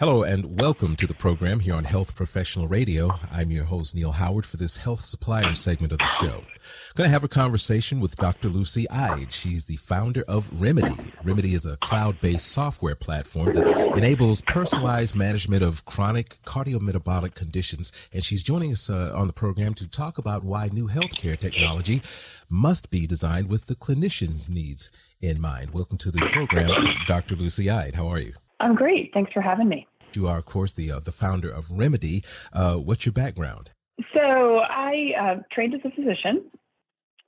Hello and welcome to the program here on Health Professional Radio. I'm your host, Neil Howard, for this health supplier segment of the show. Going to have a conversation with Dr. Lucie Ide. She's the founder of Rimidi. Rimidi is a cloud-based software platform that enables personalized management of chronic cardiometabolic conditions. And she's joining us uh, on the program to talk about why new healthcare technology must be designed with the clinician's needs in mind. Welcome to the program, Dr. Lucie Ide. How are you? I'm great. Thanks for having me. You are, of course, the uh, the founder of Rimidi. Uh, what's your background? So I uh, trained as a physician.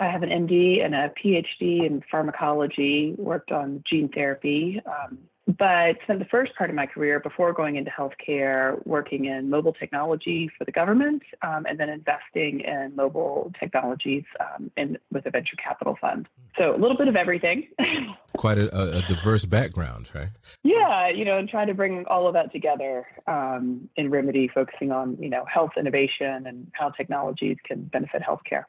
I have an MD and a PhD in pharmacology. Worked on gene therapy. Um, but spent the first part of my career before going into healthcare working in mobile technology for the government um, and then investing in mobile technologies um, in, with a venture capital fund. So a little bit of everything. Quite a, a, diverse background, right? Yeah, you know, and trying to bring all of that together um, in Rimidi, focusing on, you know, health innovation and how technologies can benefit healthcare.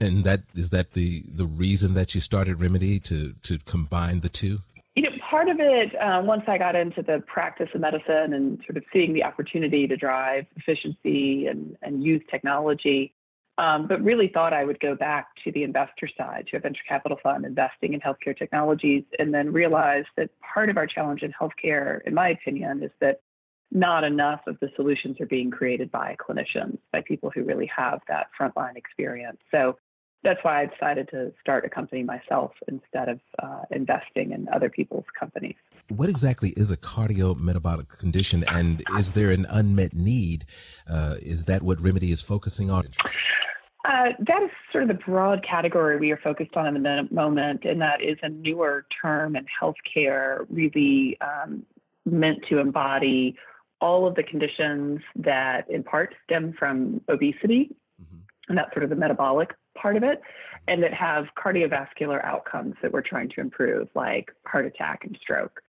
And that is that the the reason that you started Rimidi to to combine the two? Part of it, uh, once I got into the practice of medicine and sort of seeing the opportunity to drive efficiency and, and use technology, um, but really thought I would go back to the investor side, to a venture capital fund investing in healthcare technologies, and then realized that part of our challenge in healthcare, in my opinion, is that not enough of the solutions are being created by clinicians, by people who really have that frontline experience. So that's why I decided to start a company myself instead of uh, investing in other people's companies. What exactly is a cardiometabolic condition, and is there an unmet need? Uh, is that what Rimidi is focusing on? Uh, that is sort of the broad category we are focused on in the moment, and that is a newer term in healthcare, really um, meant to embody all of the conditions that, in part, stem from obesity, mm-hmm. and that's sort of the metabolic part of it, and that have cardiovascular outcomes that we're trying to improve, like heart attack and stroke.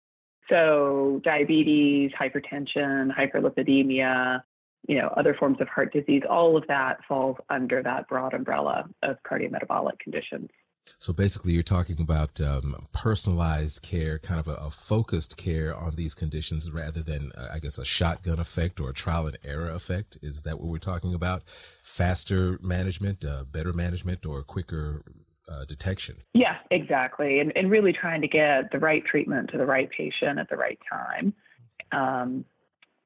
So, diabetes, hypertension, hyperlipidemia, you know, other forms of heart disease, all of that falls under that broad umbrella of cardiometabolic conditions. So basically, you're talking about um, personalized care, kind of a, a, focused care on these conditions rather than, uh, I guess, a shotgun effect or a trial and error effect. Is that what we're talking about? Faster management, uh, better management, or quicker uh, detection? Yeah, exactly. And, and really trying to get the right treatment to the right patient at the right time. Um,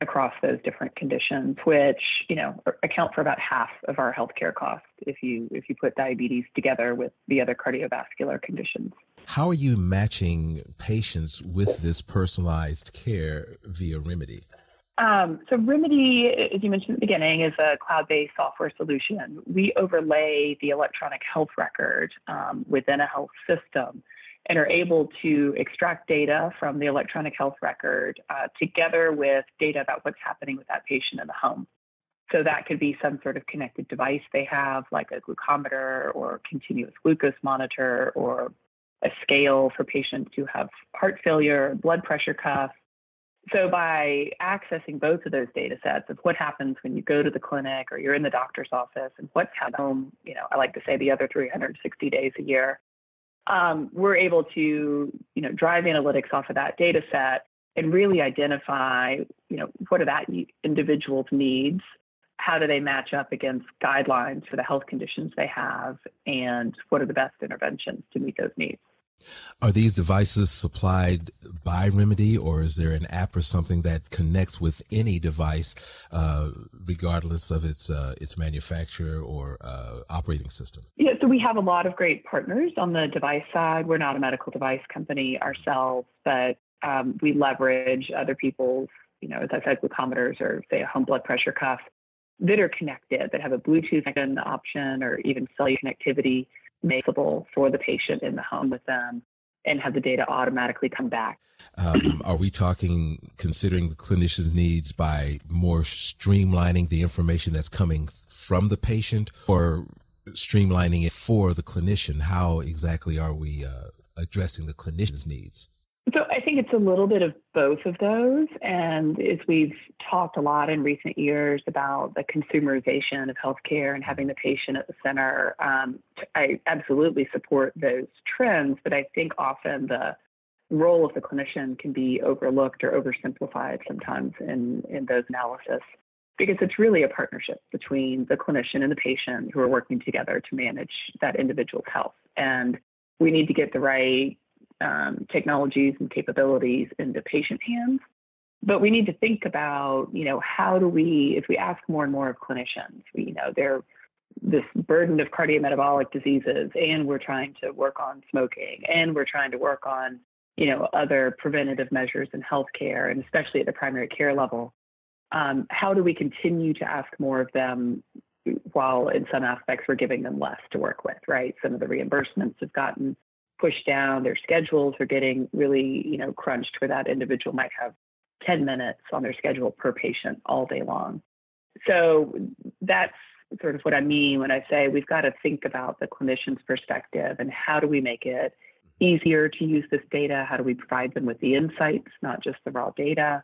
across those different conditions, which you know account for about half of our healthcare costs if you if you put diabetes together with the other cardiovascular conditions. How are you matching patients with this personalized care via Rimidi? Um, so Rimidi, as you mentioned at the beginning, is a cloud-based software solution. We overlay the electronic health record um, within a health system and are able to extract data from the electronic health record uh, together with data about what's happening with that patient in the home. So that could be some sort of connected device they have, like a glucometer or continuous glucose monitor or a scale for patients who have heart failure, blood pressure cuff. So by accessing both of those data sets of what happens when you go to the clinic or you're in the doctor's office and what's at home, you know, I like to say the other 360 days a year, um, we're able to you know drive analytics off of that data set and really identify you know what are that individual's needs how do they match up against guidelines for the health conditions they have and what are the best interventions to meet those needs are these devices supplied by Rimidi, or is there an app or something that connects with any device, uh, regardless of its uh, its manufacturer or uh, operating system? Yeah, so we have a lot of great partners on the device side. We're not a medical device company ourselves, but um, we leverage other people's, you know, as I said, glucometers or say a home blood pressure cuff that are connected, that have a Bluetooth option or even cellular connectivity makeable for the patient in the home with them and have the data automatically come back. Um, are we talking considering the clinician's needs by more streamlining the information that's coming from the patient or streamlining it for the clinician? How exactly are we uh, addressing the clinician's needs? So I think it's a little bit of both of those. And as we've talked a lot in recent years about the consumerization of healthcare and having the patient at the center, um, I absolutely support those trends. But I think often the role of the clinician can be overlooked or oversimplified sometimes in, in those analysis because it's really a partnership between the clinician and the patient who are working together to manage that individual's health. And we need to get the right um, technologies and capabilities into patient hands. But we need to think about, you know, how do we, if we ask more and more of clinicians, we, you know, they're this burden of cardiometabolic diseases, and we're trying to work on smoking, and we're trying to work on, you know, other preventative measures in healthcare, and especially at the primary care level um, how do we continue to ask more of them while in some aspects we're giving them less to work with, right? Some of the reimbursements have gotten pushed down, their schedules are getting really, you know, crunched where that individual might have 10 minutes on their schedule per patient all day long. So that's sort of what I mean when I say we've got to think about the clinician's perspective and how do we make it easier to use this data? How do we provide them with the insights, not just the raw data?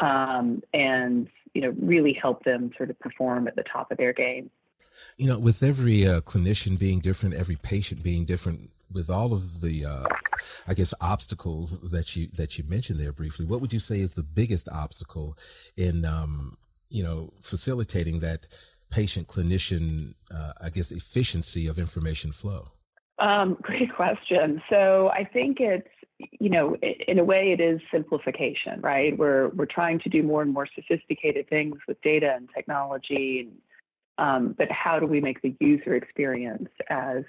um, and you know really help them sort of perform at the top of their game. You know, with every uh, clinician being different, every patient being different, with all of the, uh, I guess, obstacles that you that you mentioned there briefly, what would you say is the biggest obstacle in, um, you know, facilitating that patient clinician, uh, I guess, efficiency of information flow? Um, great question. So I think it's you know, in a way, it is simplification, right? We're we're trying to do more and more sophisticated things with data and technology, and, um, but how do we make the user experience as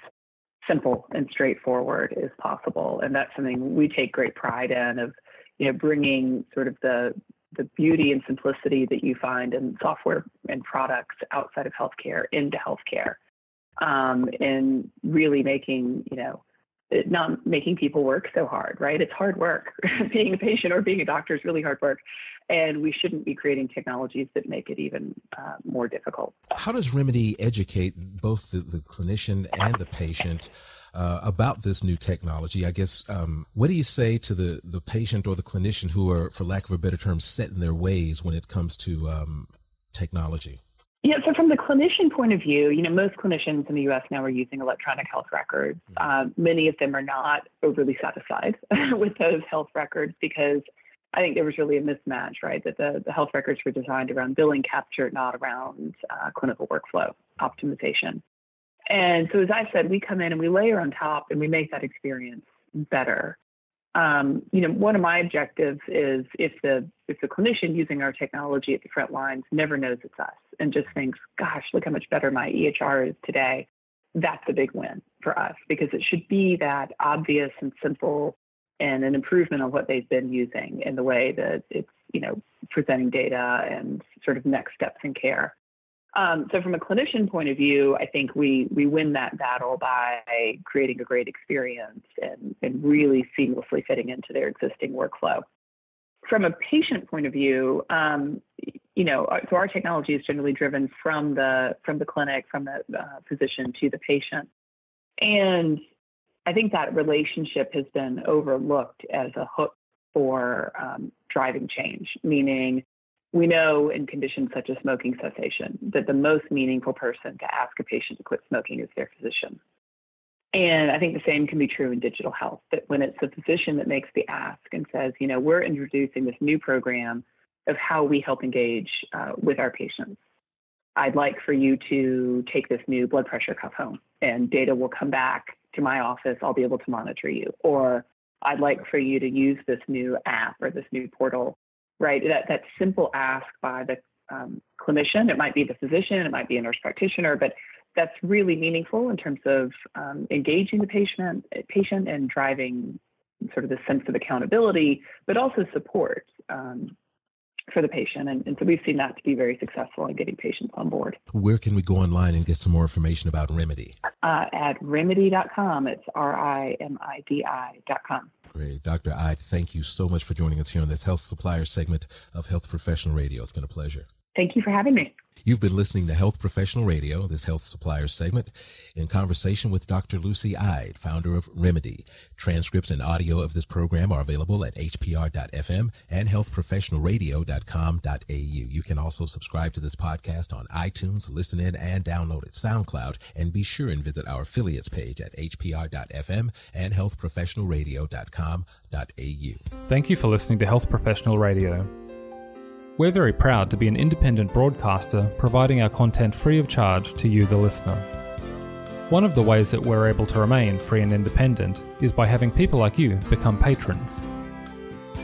simple and straightforward as possible? And that's something we take great pride in of, you know, bringing sort of the the beauty and simplicity that you find in software and products outside of healthcare into healthcare, um, and really making you know not making people work so hard, right? It's hard work. being a patient or being a doctor is really hard work. And we shouldn't be creating technologies that make it even uh, more difficult. How does Rimidi educate both the, the clinician and the patient uh, about this new technology? I guess, um, what do you say to the, the patient or the clinician who are, for lack of a better term, set in their ways when it comes to um, technology? Yeah, so from the clinician point of view, you know, most clinicians in the U.S. now are using electronic health records. Mm-hmm. Uh, many of them are not overly satisfied with those health records because I think there was really a mismatch, right? That the, the health records were designed around billing capture, not around uh, clinical workflow optimization. And so, as I said, we come in and we layer on top and we make that experience better um, you know, one of my objectives is if the if the clinician using our technology at the front lines never knows it's us and just thinks, "Gosh, look how much better my EHR is today," that's a big win for us because it should be that obvious and simple and an improvement on what they've been using in the way that it's you know presenting data and sort of next steps in care. Um, so from a clinician point of view, I think we we win that battle by creating a great experience and, and really seamlessly fitting into their existing workflow. From a patient point of view, um, you know, uh, so our technology is generally driven from the from the clinic, from the uh, physician to the patient, and I think that relationship has been overlooked as a hook for um, driving change, meaning we know in conditions such as smoking cessation that the most meaningful person to ask a patient to quit smoking is their physician. And I think the same can be true in digital health, that when it's the physician that makes the ask and says, you know, we're introducing this new program of how we help engage uh, with our patients. I'd like for you to take this new blood pressure cuff home and data will come back to my office. I'll be able to monitor you. Or I'd like for you to use this new app or this new portal right? That that simple ask by the um, clinician. It might be the physician, it might be a nurse practitioner, but that's really meaningful in terms of um, engaging the patient, patient and driving sort of the sense of accountability, but also support um, for the patient. And, and, so we've seen that to be very successful in getting patients on board. Where can we go online and get some more information about Rimidi? Uh, at rimidi.com. It's R I M I D I.com. Great. Dr. Ide, thank you so much for joining us here on this Health Supplier segment of Health Professional Radio. It's been a pleasure. Thank you for having me. You've been listening to Health Professional Radio, this health suppliers segment, in conversation with Dr. Lucie Ide, founder of Rimidi. Transcripts and audio of this program are available at hpr.fm and healthprofessionalradio.com.au. You can also subscribe to this podcast on iTunes, listen in, and download it SoundCloud. And be sure and visit our affiliates page at hpr.fm and healthprofessionalradio.com.au. Thank you for listening to Health Professional Radio. We're very proud to be an independent broadcaster providing our content free of charge to you, the listener. One of the ways that we're able to remain free and independent is by having people like you become patrons.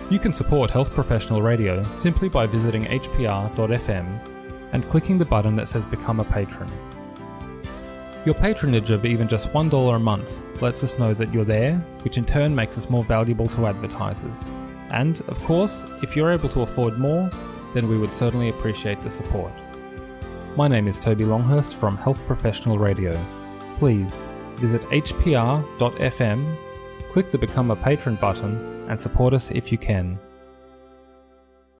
You can support Health Professional Radio simply by visiting hpr.fm and clicking the button that says Become a Patron. Your patronage of even just $1 a month lets us know that you're there, which in turn makes us more valuable to advertisers. And, of course, if you're able to afford more, then we would certainly appreciate the support. My name is Toby Longhurst from Health Professional Radio. Please visit hpr.fm, click the Become a Patron button, and support us if you can.